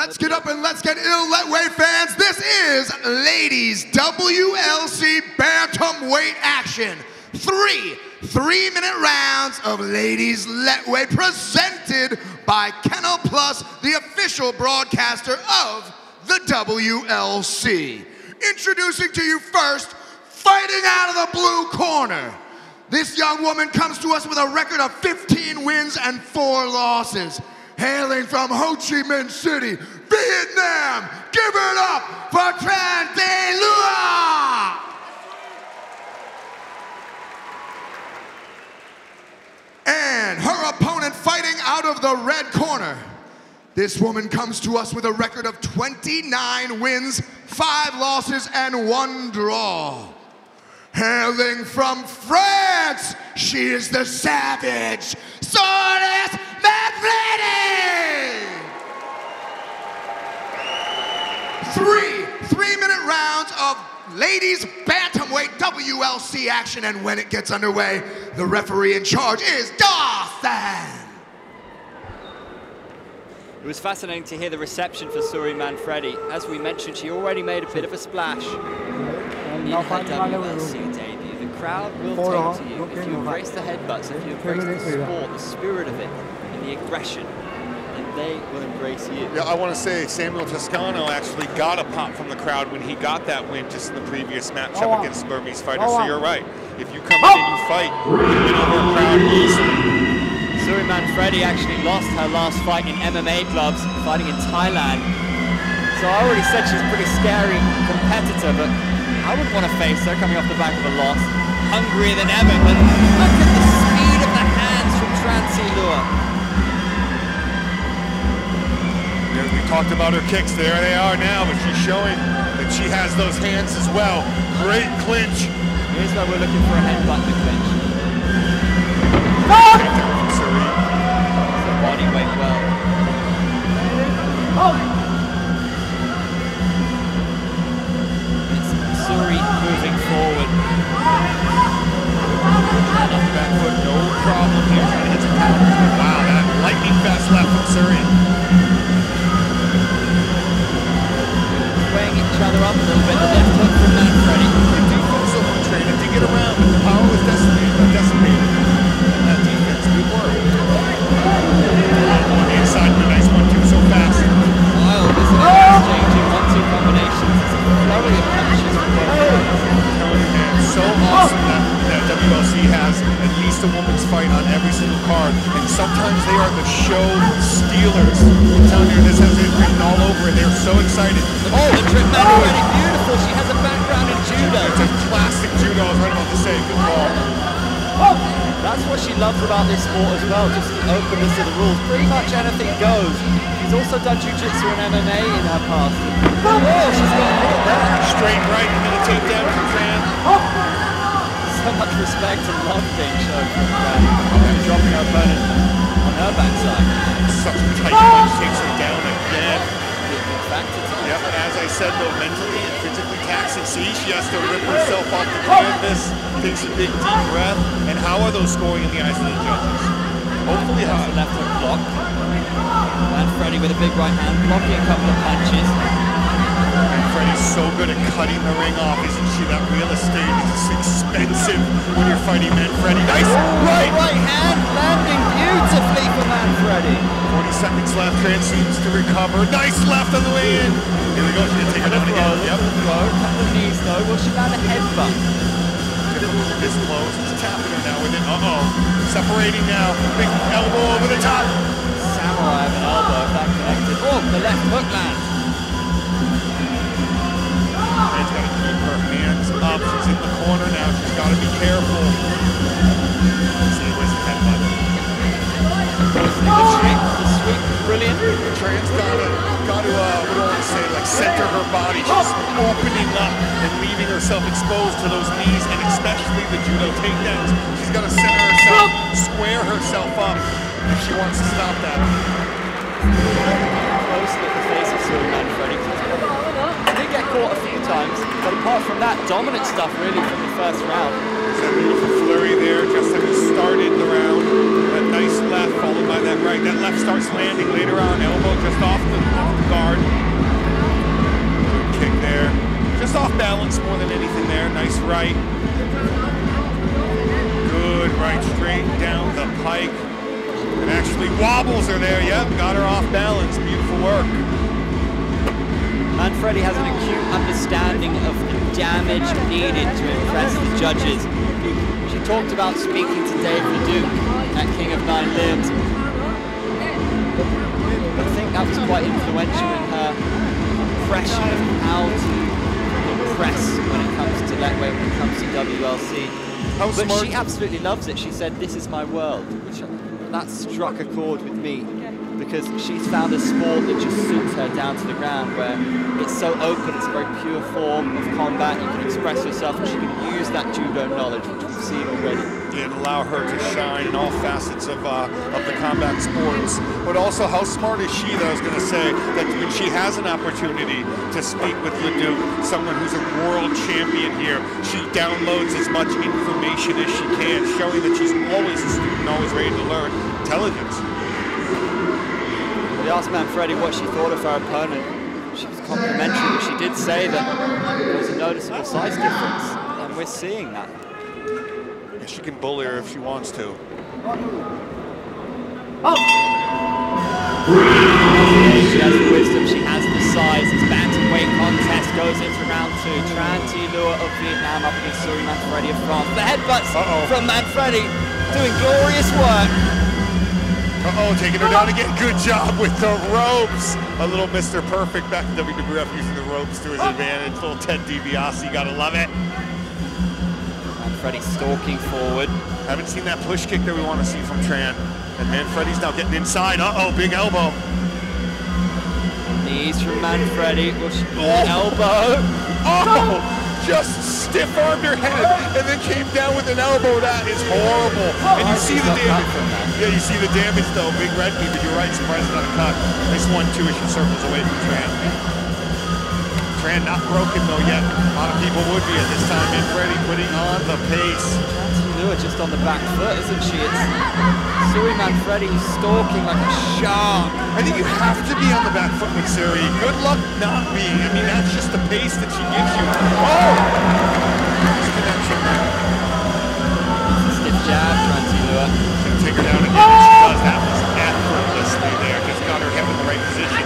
Let's get up and let's get ill, Lethwei fans. This is ladies WLC bantamweight action. Three three-minute rounds of ladies Lethwei presented by Canal Plus, the official broadcaster of the WLC. Introducing to you first, fighting out of the blue corner. This young woman comes to us with a record of 15 wins and four losses. Hailing from Ho Chi Minh City, Vietnam, give it up for Tran Thi Lua! And her opponent fighting out of the red corner. This woman comes to us with a record of 29 wins, five losses, and one draw. Hailing from France, she is the savage, Souris Manfredi! Three three-minute rounds of ladies bantamweight WLC action, and when it gets underway, the referee in charge is Dawson! It was fascinating to hear the reception for Souris Manfredi. As we mentioned, she already made a bit of a splash in her WLC debut. The crowd will take to you if you embrace the headbutts, if you embrace the sport, the spirit of it, and the aggression, then they will embrace you. Yeah, I want to say Samuel Toscano actually got a pop from the crowd when he got that win just in the previous matchup oh, against Burmese fighter. Oh, so you're right. If you come in and you fight, you win over a crowd easily. Souris Manfredi actually lost her last fight in MMA gloves, fighting in Thailand. So I already said she's a pretty scary competitor, but I wouldn't want to face her coming off the back of a loss. Hungrier than ever, but look at the talked about her kicks. There they are now, but she's showing that she has those hands as well. Great clinch. Here's where we're looking for a headbutt in ah! the clinch. Takedown from body weight well. Oh! It's Souris moving forward. Back foot, no problem here. Trying to hit some counters. But wow, that lightning fast left from Souris. Up a little bit. The left hook from Manfredi. They do one train. It did get around, stealers. I'm telling you, this has it written all over it. They're so excited. Oh, the trip Manfredi, oh! beautiful. She has a background in judo. It's a classic judo. I was right about to say. Good ball. Oh, that's what she loves about this sport as well, just the openness of the rules. Pretty much anything goes. She's also done jiu-jitsu and MMA in her past. Oh, she's got a hit there. Straight right into the takedown from oh! Tran. So much respect and love being shown from Fran. Dropping her opponent on her backside. Such tight punch takes her down again. Be a big factor to Yep, and as I said, though, mentally and physically taxing. See, she has to rip herself off the canvas, takes a big deep breath. And how are those scoring in the eyes of the judges? Hopefully That's high. the left hook block. Manfredi with a big right hand, blocking a couple of punches. And Freddie's so good at cutting the ring off, isn't she? That real estate is expensive when you're fighting men. Freddie, nice right. Right hand landing beautifully for Manfredi. 40 seconds left. Tran seems to recover. Nice left on the way in. Here we go. She's gonna take her down again. Yep. Throw, couple of knees though. Will she land a headbutt? This close. He's tapping her now with it. Uh-oh. Separating now. Big elbow over the top. Samurai of an elbow, that connected. Oh, the left hook lands. Tran's got to keep her hands up. She's in the corner now. She's got to be careful. See, where's the headbutt? Brilliant. Tran's got to, got to, uh, what do I want to say, like center her body. She's opening up and leaving herself exposed to those knees and especially the judo takedowns. She's got to center herself, square herself up if she wants to stop that. But apart from that, dominant stuff really from the first round. That beautiful flurry there, just he started the round. That nice left followed by that right. That left starts landing later on. Elbow just off the, off the guard. Good kick there. Just off balance more than anything there. Nice right. Good right straight down the pike. And actually wobbles her there. Yep, got her off balance. Beautiful work. Manfredi has an acute understanding of the damage needed to impress the judges. She talked about speaking to Dave Leduc at King of Nine Limbs. I think that was quite influential in her impression of how to impress when it comes to Lethwei, when it comes to WLC. How but smart- she absolutely loves it. She said, "This is my world," which that struck a chord with me because she's found a sport that just suits her down to the ground, where it's so open, it's a very pure form of combat. You can express yourself, and she can use that judo knowledge, which we've seen already. and allow her to shine in all facets of uh, of the combat sports. But also, how smart is she? That I was going to say that when she has an opportunity to speak with Leduc, someone who's a world champion here, she downloads as much information as she can, showing that she's always a student, always ready to learn. Intelligence. We asked Manfredi what she thought of her opponent. She was complimentary, but she did say that there was a noticeable size difference, and we're seeing that. Yeah, She can bully her if she wants to. Oh! She has the wisdom, she has the size. It's bantamweight contest goes into round two. Tran Thi Lua of Vietnam up against Souris Manfredi of France. The headbutts Uh-oh. from Manfredi doing glorious work. Uh-oh, taking her down again. Good job with the ropes. A little Mr. Perfect back to WWF using the ropes to his advantage. Little Ted DiBiase, gotta love it. Manfredi stalking forward. Haven't seen that push kick that we want to see from Tran. And man, Manfredi's now getting inside. Uh-oh, big elbow. Knees from Manfredi. She, oh. elbow. Oh, just stiff-armed her head and then came down with an elbow. That is horrible. And you see the damage. Yeah, you see the damage though. Big red knee, but you're right. Surprised not a cut. Nice one-two as she circles away from Tran. Tran not broken though yet. A lot of people would be at this time. Manfredi putting on the pace. Tran Lua just on the back foot, isn't she? It's Souris Manfredi who's stalking like a shark. I think you have to be on the back foot with Souris. Good luck not being. I mean, that's just the pace that she gives you. Oh! Nice connection there. Stiff jab, Tran Lua. Gonna take her down again. and She oh! does. That was effortlessly there. Just got her head in the right position.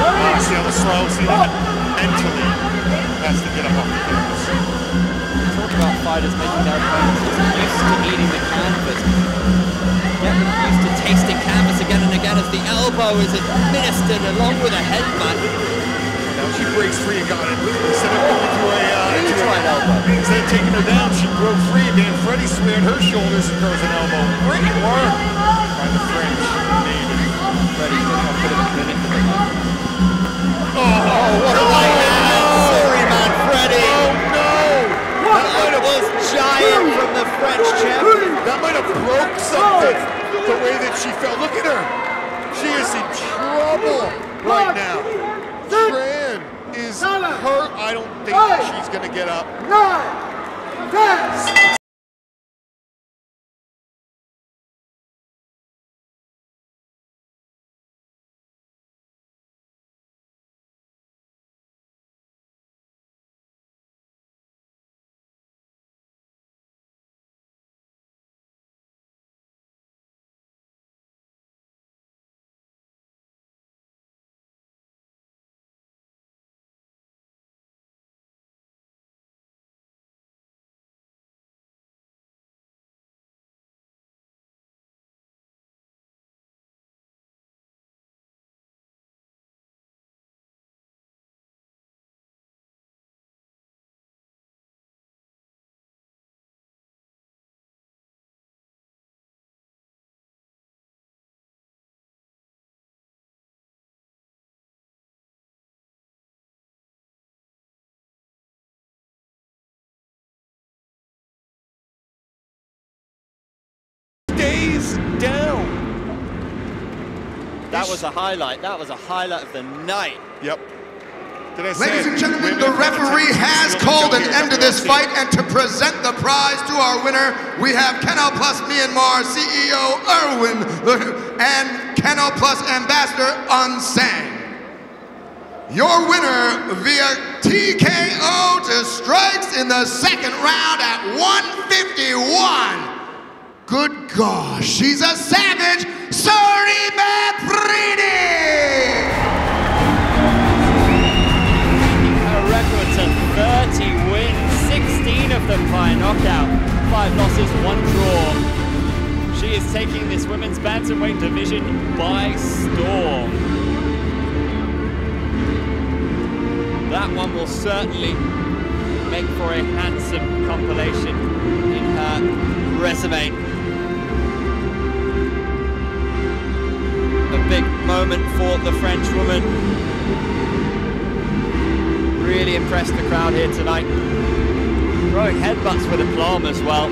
Oh, see how the slow, see that? Mentally has to get up off the canvas. About fighters making their opponents used to eating the canvas. Get them used to tasting canvas again and again as the elbow is administered along with a headbutt. Now she breaks free and got it. Instead of going to a, uh, Huge right elbow. Instead of taking her down, she broke free. Manfredi squared her shoulders and throws an elbow. Great work by the French native. She's gonna get up. Stays down. That was a highlight. That was a highlight of the night. Yep. Ladies and gentlemen, the referee has called an end to this fight, and to present the prize to our winner, we have Canal Plus Myanmar CEO Erwin and Canal Plus Ambassador Unsang. Your winner via TKO to strikes in the second round at 151. Good gosh, she's a savage, Souris Manfredi! Her record to 30 wins, 16 of them by knockout, 5 losses, 1 draw. She is taking this women's bantamweight division by storm. That one will certainly make for a handsome compilation in her resume. Moment for the French woman really impressed the crowd here tonight. Throwing headbutts with aplomb as well.